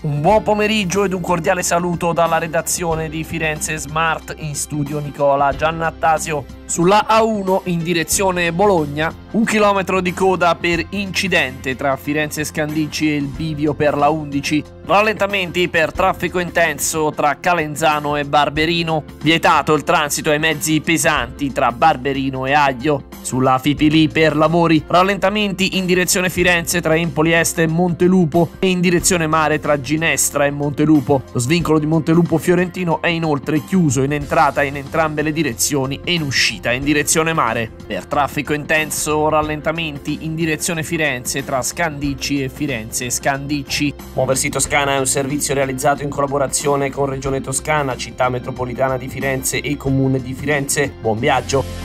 Un buon pomeriggio ed un cordiale saluto dalla redazione di Firenze Smart in studio Nicola Giannattasio. Sulla A1 in direzione Bologna, un chilometro di coda per incidente tra Firenze Scandicci e il bivio per la 11. Rallentamenti per traffico intenso tra Calenzano e Barberino. Vietato il transito ai mezzi pesanti tra Barberino e Aglio. Sulla Fipili per lavori, rallentamenti in direzione Firenze tra Empoli Est e Montelupo e in direzione mare tra Ginestra e Montelupo. Lo svincolo di Montelupo Fiorentino è inoltre chiuso in entrata in entrambe le direzioni e in uscita in direzione mare. Per traffico intenso, rallentamenti in direzione Firenze tra Scandicci e Firenze Scandicci. Muoversi Toscana è un servizio realizzato in collaborazione con Regione Toscana, Città Metropolitana di Firenze e Comune di Firenze. Buon viaggio!